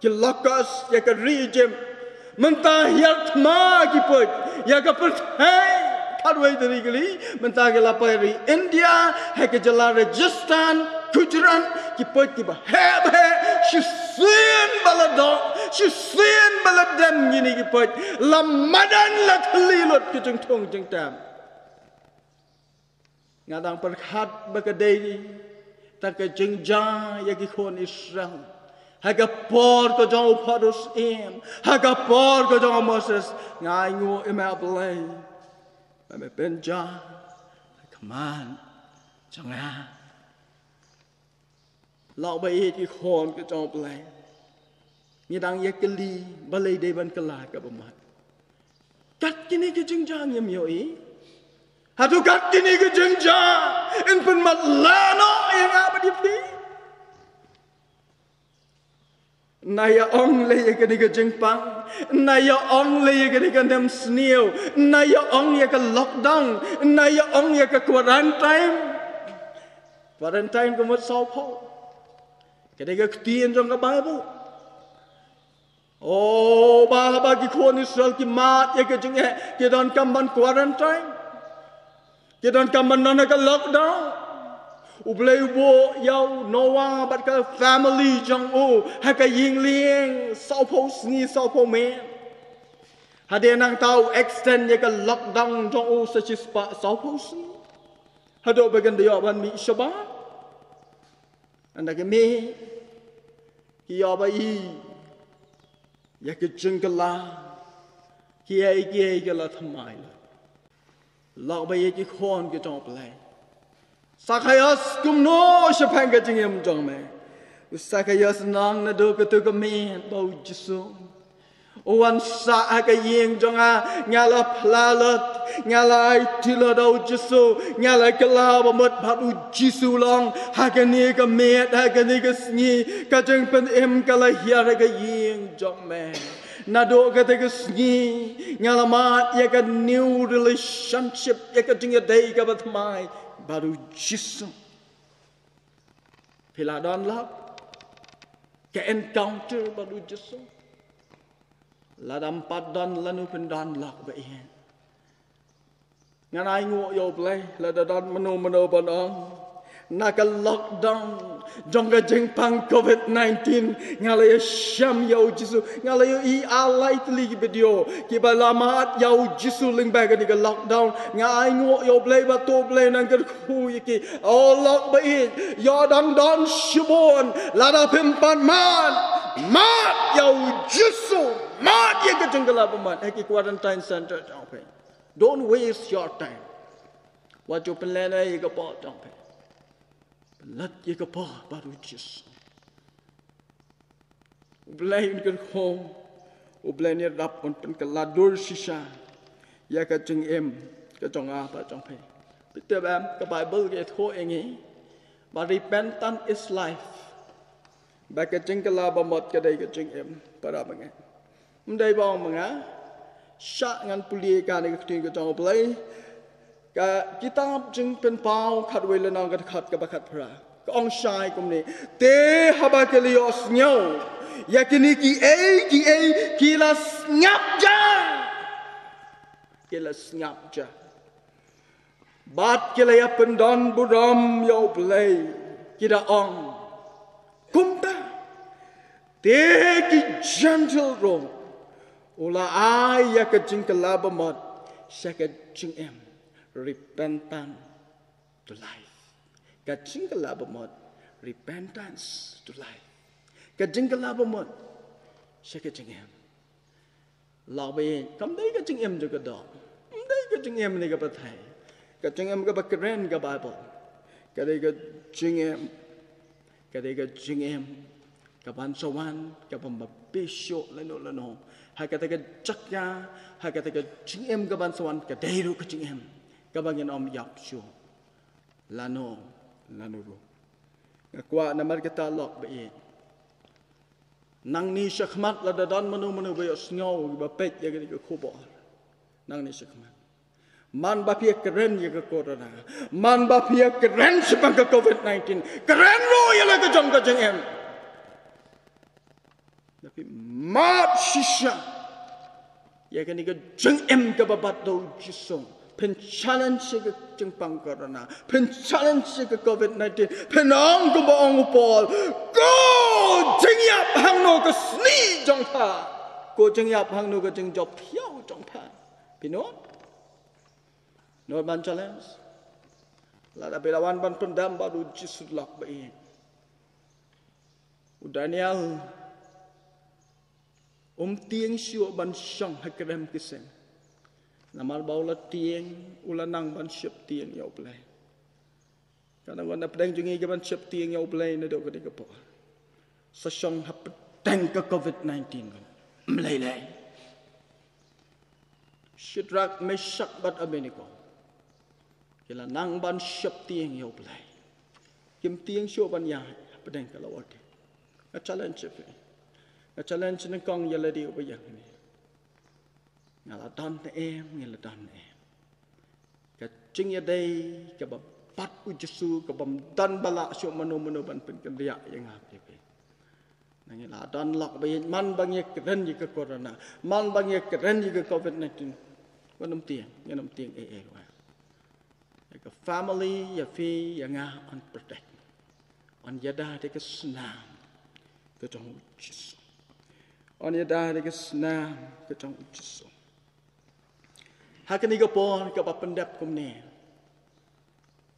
S1: ki lakas ya ka rijem menta hiar thma ki put ya ka put hai kadway dari gali, menta ka lapay ri India, ka jala Rajasthan, Gujarat, ki ba heb he, shi sin baladong, shi sin baladam gini kiput, lamadan la thalilot ki jeng tong jeng tam. Ngadang perkhat bakadai, tak ka jeng ja ya ki kon Israel. Haga por ko jong upadus im, haga por ko jong Moses, ngai ngu Let me bend John. Come จังนะเราไปเอที่คอนก็จองแปงมีดังยกกลีบาเลยเดบันกลากับมัากัดกินนี่ก็จึงจางยามยอีหาทุกัดกินนี่ก็จึงจางอินเป็นมัดแลาโนเองอาบดีฟี pi. Naya ong le ye kini ke jing pang. Naya ong le ye kini ke nem snew. Naya ong ye ke lockdown. Naya ong ye ke quarantine. Quarantine ko mat sao pau. Ketika ketien trong cái Bible. Oh, ba ba ki khôn Israel ki mat ye ke jinge ke don kam ban quarantine. Kita kaman nana ka lockdown. อุเบลโวยาโนวาบัดก็ฟามลี่จังอูฮักก็ยิงเลี้ยงสาวพูสนีสาวพูเมฮะเดนังเต้า extend ยังก็ lockdown จังโอสัจสปะสาวพูสนีฮะโดไปกันเดียวบันมีชบาอันนั้นก็มีกี่ยอบายยัอยาจึงกัลาฮี่ไอ้กี่ไอ้กัละทำไมล่ะลอกไปยังกี่คนก็จบเลย Sakayas kumno shapang ka jingem jong me. Sakayas nang na do ka tu ka me bau jisu. Owan sa ka yeng jong a ngala plalat ngala ai tilo do jisu ngala kala ba mat ba u jisu long ha ka ni ha ka ni ka sngi ka jeng pen em kala hiara ka yeng jong me. Nado ka te ka sngi ngala new relationship ya ka jinga day ka bat mai 바로 Jesus. Thì là đón lớp. Cái encounter baru Jesus. Là đam pat đón là nu pen đón lọc vậy. Ngàn ai yêu play là đón mano mano bọn ông. Nà cái lockdown jong ka jeng pang COVID-19 ngalay syam yaw jisu. Ngalay i alay tli video ki ba lamat yaw jisu ling ba ka lockdown. Nga ai ngo yo play ba to play nang ka khu yiki oh lock ba i yo dan dan shibon. Lada pimpan man mat. Yaw jisu. Mat ye ka jeng la ba mat ki quarantine center don't waste your time. What you plan ai ka pa jong pe Lat ye ka pa baru jis. Ublain kan home. Ublain ye rap on pen ka ladur shisha. Ya ka jeng em ka jong a pa jong pe. Peter bam ka Bible ke tho engi. But repentance is life. Ba ka jeng ka la ba mot ka dai ka jeng em para bang. Mdai ba mga sha ngan puli ka ni ka tin ka jong blai กะกิตาบจึงเป็นเปาขัดเวลนางกัดขัดกับขัดพระก็องชายกุมนี้เตฮบาเกลิอสเนียวอยากนี่กีเอกีเอกีลาสงับจ้ากีลาสงับจ้าบาดกีลายเป็นดอนบุรมยาวเปลยกีดาองกุมตาเตกี gentle รมอุลาอายอยากจึงกลาบมดชักจึงเอ็ม repentance to life. Ka jingala bamot repentance to life. Ka jingala bamot sa ka jingem. Labi kam dai ka jingem jo ka do. Dai ka jingem ni ka pathai. Ka jingem ka bakren ka Bible. Ka dai ka jingem ka dai ka jingem ka bansawan ka pambabisyo lano lano. Hakata ka jakya, hakata ka jingem ka bansawan ka dai ru ka jingem. Yap syo lano lano ro ngakwa namar kita lok ba ye nang ni shakmat la dadan manu manu ba yos ba pet ya gani ko bo nang ni shakmat man ba pia keren ya ka corona? Man ba pia keren sebang ka covid 19 keren ro ya la ka jong ka jeng em tapi mat shisha ya gani ka jeng em ka babat do jisong pen challenge cái chứng bằng corona. Pen challenge cái covid 19 pen ông cái bao ông Paul. Go chứng nhập hàng nô cái sni trong ta, go chứng nhập hàng nô cái chứng job thiếu trong ta, pin nó nó ban challenge. Là đã bị lawan ban pendam baru Jesus lak bayi Daniel Om tiang siu ban sang hakrem kisem namal bau la tieng ula nang ban ship tieng yau ple kana wan na pedang jungi ke ban ship tieng yau ple ne do ke de po sa shong hap tang ke covid 19 mlai lai shidrak meshak bat abenigo kila nang ban ship tieng yau ple kim tieng sho ban ya pedang ke la wat a challenge pe a challenge ne kong yala di obayang ni. ngài là đón em ngài là đón em. Cái chính ở đây cái bậc bắt u Jesus cái bậc đón bà lạ mano mano bận bận cái địa cái ngã cái cái nghe là đón lọc man bang nghe cái rên gì cái corona. Man bang nghe cái rên gì cái covid này tin có năm tiền nghe năm tiền ê family ya phi ya nga on protect. On yada thì cái snam cái trong u Jesus on yada thì cái snam cái trong u Hakani ka pon ka papendap kumne.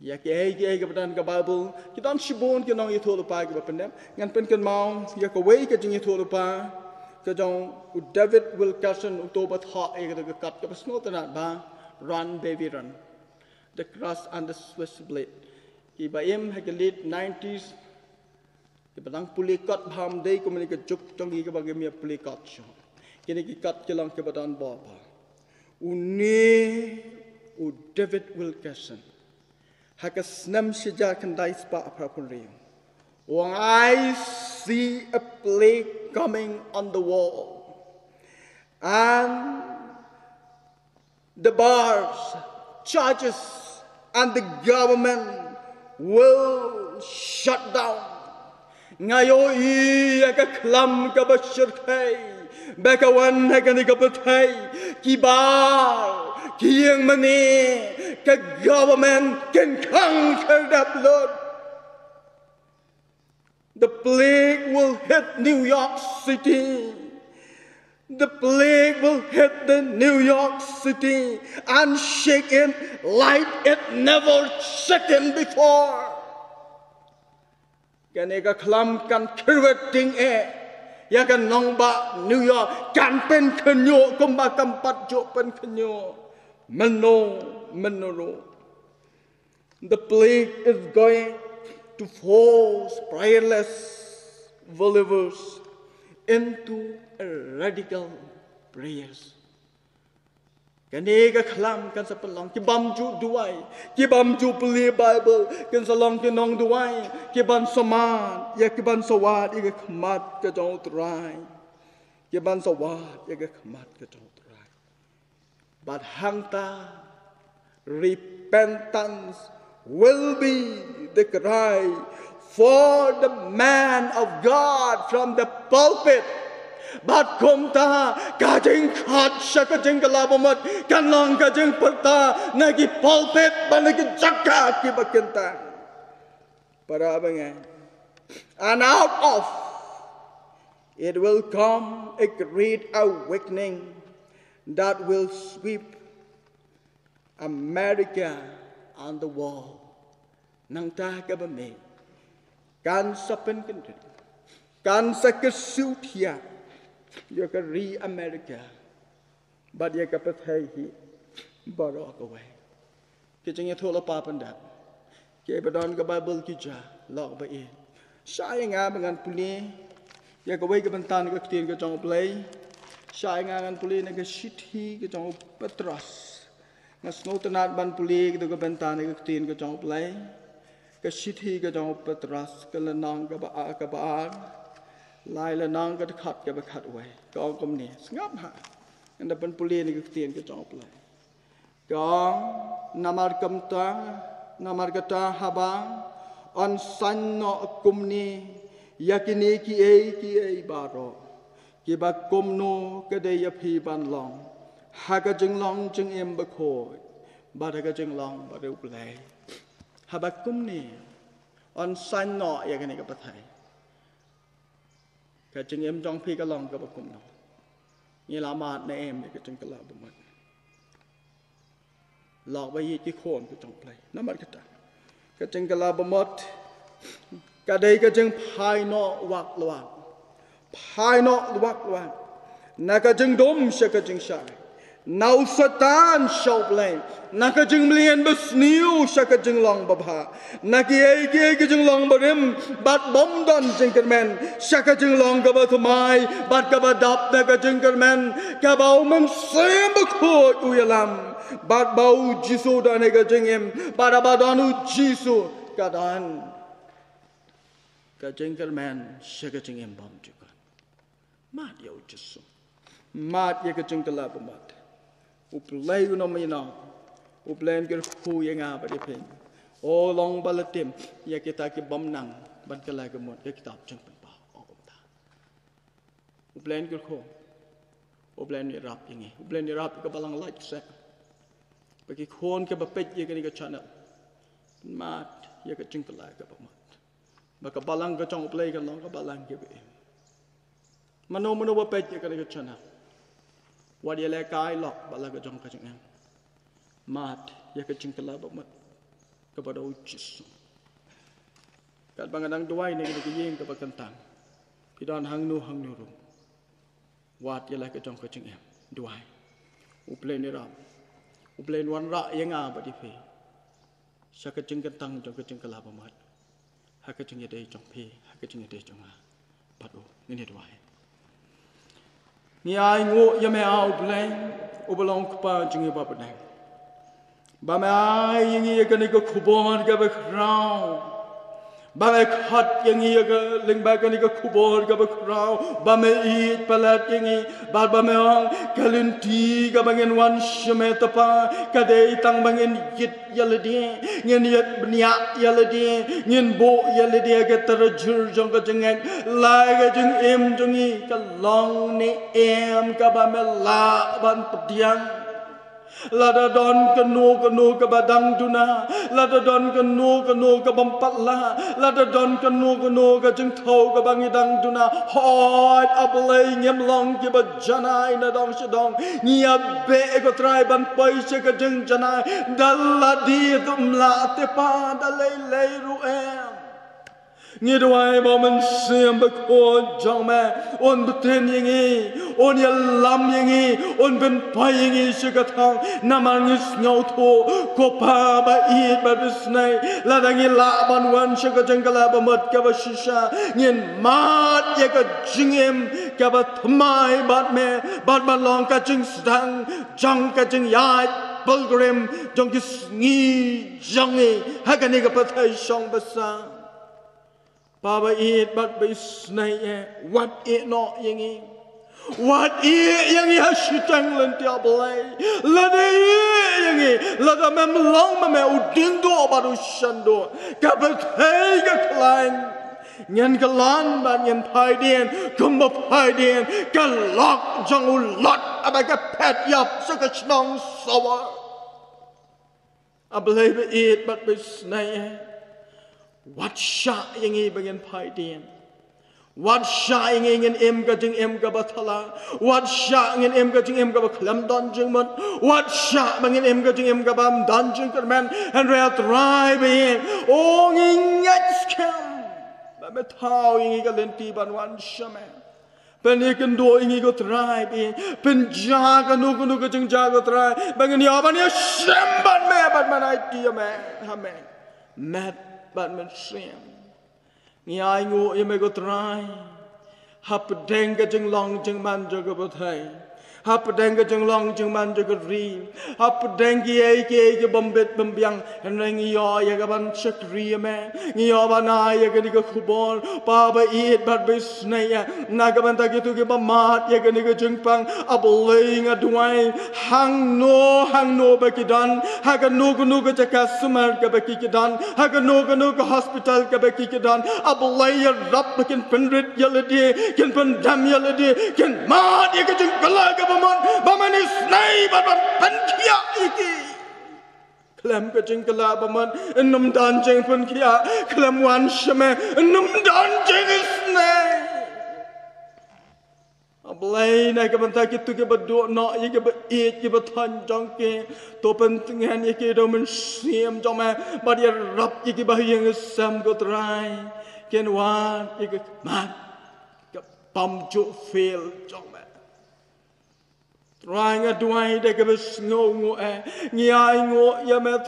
S1: Ya ke ai ke ai ka patan ka Bible, ki don shibon ke nong itu lupa ka pendap ngan pen kan mau ya ke wei ke jing itu lupa ke jong u David will Wilkerson u to bat ha e ka kat ka pasno tana ba run baby run. The cross and the Swiss blade. Ki ba im ha ke lead 90s ki batang pulikot bham dei ko mene ka jup tongi ka bagem ya pulikot sho. Kini ki kat ki lang ka patan ba ba. Uni u David Wilkerson. Ha ke snam shija kan apra pun riu. Wang I see a plague coming on the wall. And the bars, charges, and the government will shut down. Ngayo iya ka klam ka bashir kay, baka wan na ka ni ka kibar, kiyang mani, ka government can conquer the blood. The plague will hit New York City. The plague will hit the New York City and shake it like it never shaken before. Kani ka klam kan kirweting e. Ya kan nong ba New York kan pen kenyo kumba kampat jo pen kenyo. Meno menoro. The plague is going to force prayerless believers into radical prayers. กันนี้ก็คลำกันสับปะหลังกิบัมจูด้วยกิบัมจูเปลี่ยไบเบิลกันสลองกันนองด้วยกิบันสมานอยากิบันสวัสดิ์ยากิขมัดกระจงตรายกิบันสวัสดิ์ยากิขมัดกระจงตรายบัดหังตา repentance will be the cry for the man of God from the pulpit Bat komta kajing hat shaka jing kalabomat kanlang kajing perta nagi pulpit banagi jaka ki bakenta. Para abangan. Eh, and out of it will come a great awakening that will sweep America and the world. Nang ta ka ba me? Kan sapin kan kan sa ka suit. Jag kan re America. But jag kan patay hi. Barak away. Kitchen yet hula papan dat. Kaya pa doon ka Bible kitcha. Lok ba in. Saya nga bangan puli. Jag away ka bantan ka kitin ka chong play. Saya nga ngan puli na ka shit hi ka chong patras. Nga snow tanat ban puli ka bantan ka kitin ka chong play. Ka shit hi ka chong patras. Ka lanang ka baar ka baar. Laila nang kat khat ke bakat wai. Kau kom ni sengap ha. Anda pen pulih ni ketian ke tong pelai. Kau namar kam ta namar kata habang on san no kum ni yakini ki ei ki ei baro. Ki ba kum no ke de ya phi ban long. Ha ka jeng long jeng em ba khoi. Ba da ka jeng long ba reu pelai. Habak kum ni on san no yakini ka patai. ka ching em jong phi ka long ka ba kum no ni la ma na em ni ka ching ka la ba ma lok ba yi chi khon ka chong play na mat ka ta ka ching ka la ba ma ka dei ka ching phai no wak lwa phai no wak lwa na ka ching dom sha ka ching sha nau satan shop lane naka jeng mlian bus new shaka jeng long baba naki ai ki ki jeng long barim bat bom don jeng kermen shaka jeng long ka ba thumai bat ka ba dap na ka jeng kermen ka ba um sem ba khu u yalam bat ba u jisu da ne ka jeng em bat ba don u jisu ka dan. Ka jeng kermen shaka jeng em bom juga. Mat ya u jisu. Mat ya ka jeng kala ba. mat uplay no mi na uplen ger khu ye nga ba de pen o long balatim ya kita ki bom nang ban kala ke mot ke kitab chang pen pa o kom ta uplen ger khu uplen ni rap ye uplen ni rap ka balang light set ba ki khon ke ba pet ye ke ni ka channel mat ya ka ching kala ka pamat baka balang ka chong play ka long ka balang ke be mano mano ba pet ya ka ka chana wadi le kai lok balang ka chong ka ching mat ya ka ching kala pamat kepada ucis. Kat bangadang duai ni ka yeng ka bakantang pidon hang nu hang nu rum. Wat ya le ka chong ka ching duai. Uple ni ram. Uple wan ra yang a ba di fe sa ka ching ka tang jong ka ching ka la ba mat. Ha ka ching ye dei jong pe ha ka ching ye dei jong a pa do ni ni duai ni ai ngo ya me au blai o belong pa ba ba ba me ai yingi ya ka ni ko ba me khat yang i ga ling ba ka ni ka khubor ga ba krao ba me i palat yang i ba ba me ong kalin ti ga bangen wan shme ta pa ka de tang bangen yit ya le de ngen yet bnya ya le de ngen bo ya le de ga tar jur jong ga jeng la ga jeng em jong i ne em ka ba me la ban pdiang Lada don kenu kenu ke badang duna Lada don kenu kenu ke bampat lah Lada don kenu kenu ke jeng tau ke bangi dang duna Hoi ablay nyem long ke bajana ina dong sedong Nia be ko try ban pai se ke jeng jana Dalla di tum la te pa dalay lay ruem Ni doai bo men siam ba ko jong ma on beten yingi on ya lam yingi on ben pa yingi shiga thang namang is ngau tho ko pa ba i ba bisnai la dangi la ban wan shiga jangala ba mật ka ba shisha ngin mat ya ka jingem cả ba thmai bat mẹ, bat ba long ka jing stang jong ka jing yai Bulgarim, cái này sneeze, youngie, Haganiga Pathai Shong Basang. Nghi trong nghi hai cái này cái bắt thấy song basa Baba it but be snay what it not yingi. What it yangi hashitang lan tiablay. Lada it yangi. Lada mem long me udindo baru shando. Kabat hey ga klein. Nyan galan ba nyan pai dien. Kumba pai dien. Ka lok jang u lot. Abaga pet yap. Saka chnong sawa. Ablay ba it but be snay. wat sha in begin pai What wat sha yingi in em ga jing em What bathala wat sha in em ga jing em ga khlam don jing mon wat sha bang in em ga jing em ga bam don jing kar man and re try be o oh, nging yat skam ba me thao yingi ga len ti ban wan sha man Ben ik een door in igo trai ben ben jaga no no go jing jaga trai ben ni aban ya sham ban me ban man ai ti me ha me. Met bat man siam. Ni ai ngô yê mê gô trai. Hap denga jeng long jeng man jô gô bô. Hap deng ga jeng long jeng man jo go ri hap deng gi ai ke ge bom bet bom biang en reng yo ye ga ban chak ri me. Ni yo ba na ye ga ni ga khubon pa ba it bat be snai ya na ga ban ta ge tu ge ba mat ye ga ni ga jeng pang. Aboling a duai. Hang no hang no ba ki dan. Ha ga no go no ga cha ka sumar ga ba ki ki dan. Ha ga no ga no ga hospital ga ba ki ki dan. Abolai ya rap kin pen rit ya le di. Kin pen dam ya le di. Kin mat ye ga jeng kala ga ba man baman isnai baman penkia iki klem pecing kala baman enam danjeng penkia klem wan sheme enam danjeng isnai Ablai na ke banta ke tu ke bedo na ye ke be e ke be than jang ke to pen tengen ye ke do men siam jang ma ba dia rap ye ke ba yang sam go trai ken wan ye ke man ke pam jo fail jang Try nga de ke ba ngo ngo e. Ngi ai ngo ya me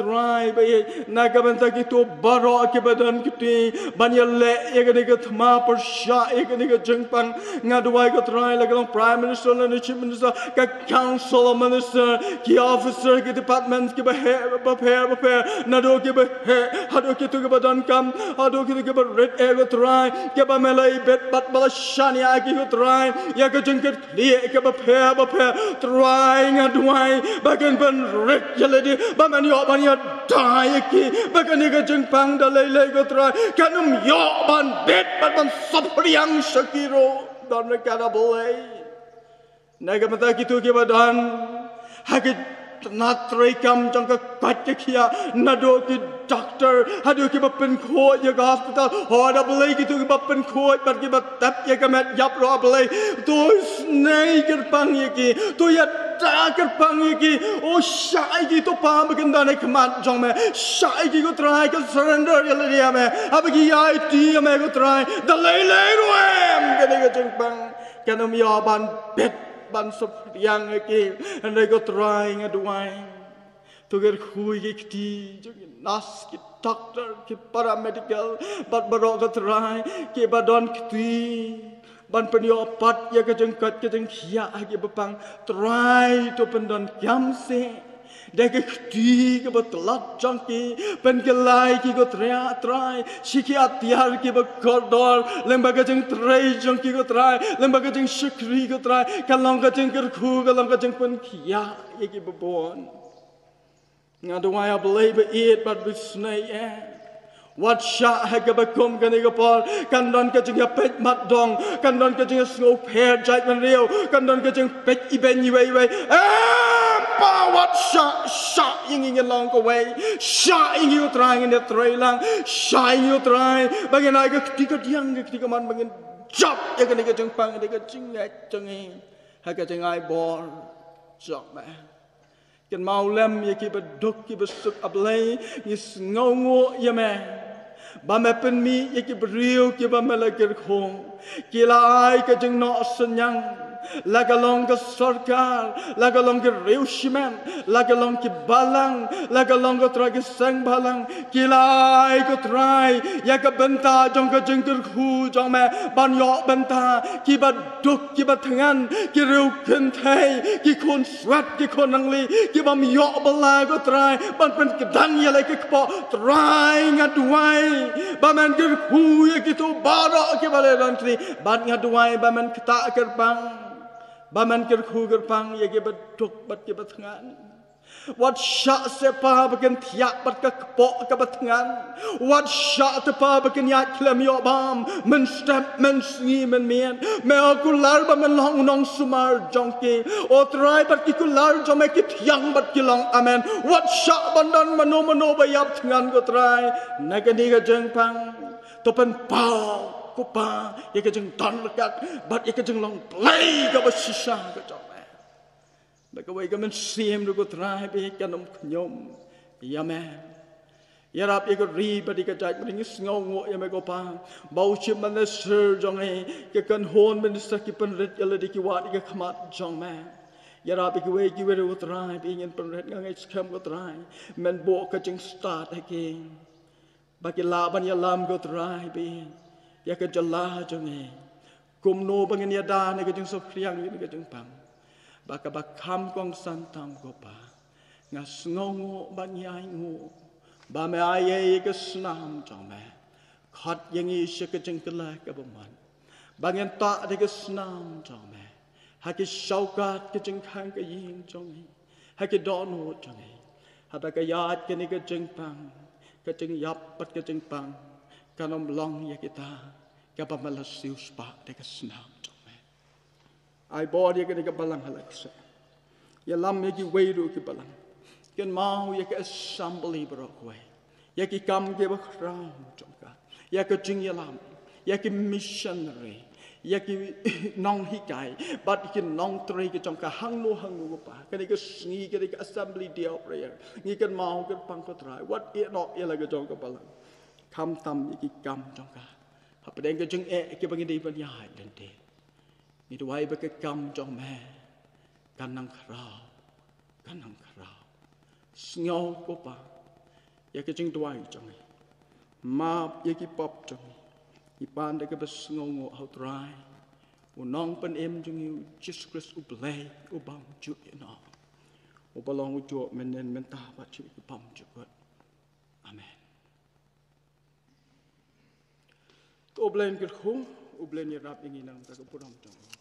S1: ba ye. Na ka banta ki to baro ke ba dan ki ti. Ban ye le ye ke ke thma par sha ye ke ke jeng pang. Nga duai ko try la ka prime minister la chief minister ka council minister ki officer ki department ki ba he ba phe ba phe na do ki ba he ha do ki tu ke ba dan kam. Ha do ki ke ba red e ko try ke ba me lai bet bat ba shani a ki ko try ya ka jeng ke li ke ba phe ba phe trai nga duai, bagan ban rek yaledi baman yo ban yo dai ki, bagan ga jeng pang da lei lei go trai kanum yo ban bet, ban ban sop riang shakiro, dan na kada bolai naga mata ki tu ki badan hakit na trai kam jang ka pat ki ya na do ki doctor, how do you give up in court, you hospital, hard a belay, you give up in court, but give up tap, you come at yap robbery, to snake your pangiki, to your darker pangiki, oh shaky to pambakandane command jome, shaky go try, can surrender, you lady, I'm a gay idea, may go try, the lay lay to him, getting a junk bang, can um yaban bit, bunch of young again, and they go trying at wine. to get who you nurse की doctor की पारा medical but बरोगत राय के बदन खती ban penio pat ya ke jengkat ke jeng khia age bepang try to pendon yam se de ke khti ke batlat jang ki pen ke lai ki go try try shiki atyar ki ba kordor lemba ke jeng try jang ki go try lemba ke jeng shikri go try kalang ke jeng ker khu kalang ke jeng pen khia ye ki bebon Nga dwai a believe it? But with snake eh. What shot ha ga bakum kan ga por kan don ka jing pet mat dong kan don ka jing snow pair jai man reo kan don ka jing pet i ben yi wei wei pa what shot? Shot ying ying along the way shot ying you trying in the tray lang shot you try bagian ai ga ti ka diang ga ti ka man bagian job ya ga jing pang ga jing ga jing ha ga jing ai bor job man kan mau lem ye ki ba dok ki ba suk ablai ni ngau ngo ye me. Ba me pen mi ye ki brio ki ba me la ker khong ki la ai ka jing no senyang lagalong sarkar, lagalong riushiman, lagalong kibalang, lagalong tragisang balang, kilay ko try, yaga benta jong ka jengker ku jong me ban yo benta, kiba duk kiba tangan, kiriu kentay, kikun sweat, kikun nangli, kiba myo balay ko try, ban pen kedang yalay kikpo, try ngaduay, bamen gerku yakitu barok kiba lebantri, ban ngaduay bamen ketak kerbang, ba ba men. Baman ker khuger pang ye ge baduk bat ge batngan. Wat syak sepa bagen tiak bat ke kepok ke batngan. Wat syak tepa bagen yak klem yo bam. Men step men singi men mien. Me lar ba men long nong sumar jongki. O trai bat ki kular jo me ki tiang bat ki long amen. Wat syak bandan mano mano bayap tngan ko trai. Nagani ga jeng pang. Topen pau ko pa ye ke don lekat bat ye ke long play ga ba sisa ga jo me ba ka wai ga men sim ru ko trai be ka nom knyom ya me ya rap ye ko ri ba di ka jai ba ni sngo ngo ye me ko pa ba u chim man sir jong e ke kan hon men sa ki pen ret ya le di ki wa di ka khamat jong me Ya Rabbi ki wei ki wei ru trai bi ngin pen ret ngai skam ko trai. Men bo ka jeng start again ba ki la ban ya lam ko trai bi ya ke jala jonge kum no bangin ya da ne ke jing so kriang ni ke jing pam ba ka ba kam kong san tam go pa nga snongo ba ni ai ngo ba me ai ye ke snam jong me khat yang i she ke jing ke la ke ba man bangin ta de ke snam jong me ha ke shau ke jing khang ke yin jong ha ke do no jong ha ba ka ya ke ni ke jing pam ke jing yap pat ke jing pam kanom long ya kita kapa malas siu spa de ka snam to me ai bo dia ke ka balang halak se ya lam ye ki ru ki balang. Ken mau ya ke assembly bro ko ya ki kam ke ba khram to ka ya ke jing ya lam. Ya ki missionary. Ya ki nong hi kai but ki nong tre ki trong ka hang no hang no pa ka ni ka sni ka ni ka assembly dia prayer ni kan mau ke pang ko try what it not ya la ka trong ka balang ทำตำอีกกรรมจงกาพระประเด็นก็จึงเอะเกี่ยวกับดีปัญญาเด่นเด่นนี่ตัวไว้บกกรรมจงแม่การนั่งคราวการนั่งคราวสงอก็ปะอยากจึงตัวไวจงมาอยากปอบจงอีปานได้ก็เป็นสงงเอาตรายอุนองเป็นเอ็มจงอยู่จิสคริสอุบเลยอุบังจุยนออุปลองอุจวบเมนเนนเมนตาปัจจุบันจุกด Oblen ker khung, oblen ye rap ingi nang ta ko puram tong.